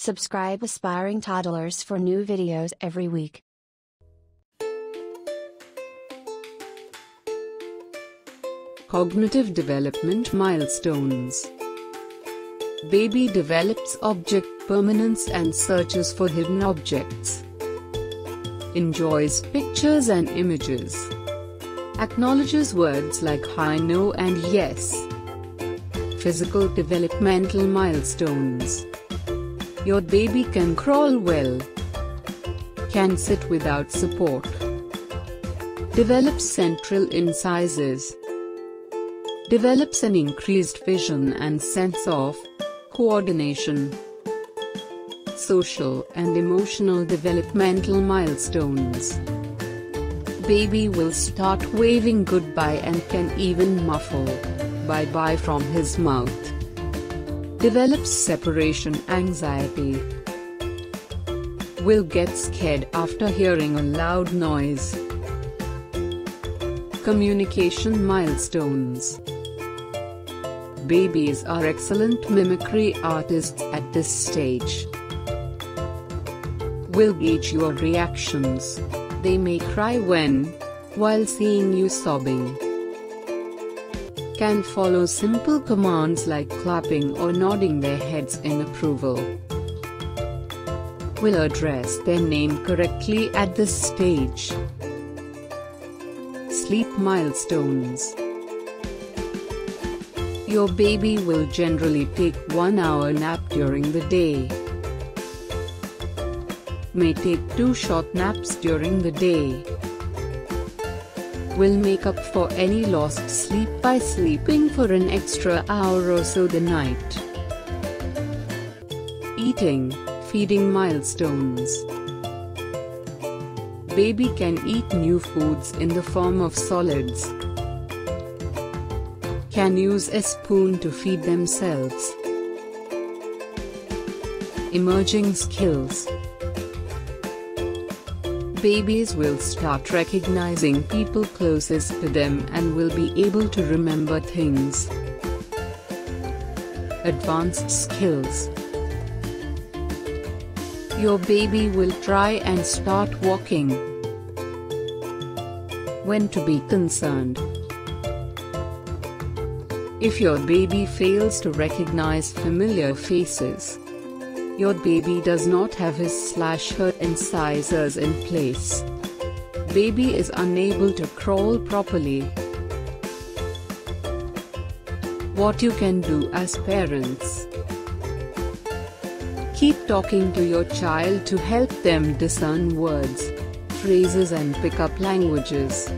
Subscribe Aspiring Toddlers for new videos every week. Cognitive development milestones. Baby develops object permanence and searches for hidden objects. Enjoys pictures and images. Acknowledges words like hi, no, and yes. Physical developmental milestones. Your baby can crawl well. Can sit without support. Develops central incisors. Develops an increased vision and sense of coordination. Social and emotional developmental milestones. Baby will start waving goodbye and can even muffle bye bye from his mouth. Develops separation anxiety. Will get scared after hearing a loud noise. Communication milestones. Babies are excellent mimicry artists at this stage. Will gauge your reactions. They may cry when, while seeing you sobbing. Can follow simple commands like clapping or nodding their heads in approval. Will address their name correctly at this stage. Sleep milestones. Your baby will generally take one hour nap during the day. May take two short naps during the day. Will make up for any lost sleep by sleeping for an extra hour or so the night. Eating, feeding milestones. Baby can eat new foods in the form of solids can use a spoon to feed themselves. Emerging skills Babies will start recognizing people closest to them and will be able to remember things. Advanced skills Your baby will try and start walking. When to be concerned if your baby fails to recognize familiar faces, your baby does not have his slash her incisors in place. Baby is unable to crawl properly. What you can do as parents. Keep talking to your child to help them discern words, phrases and pick up languages.